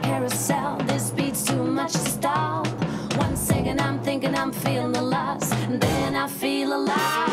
the carousel. This beat's too much to stop. One second I'm thinking I'm feeling the loss, and then I feel alive.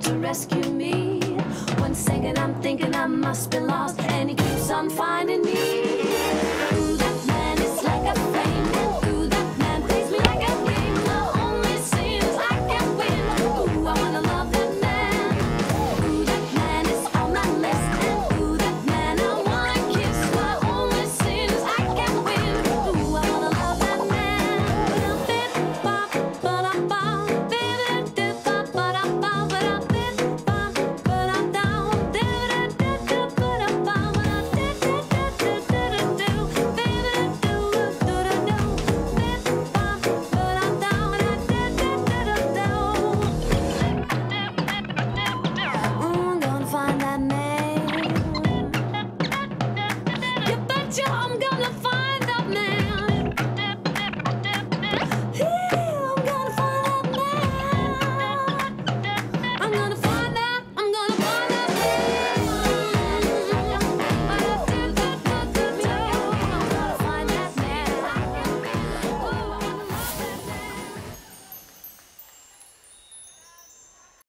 to rescue me. One second I'm thinking I must be lost, and he keeps on finding me.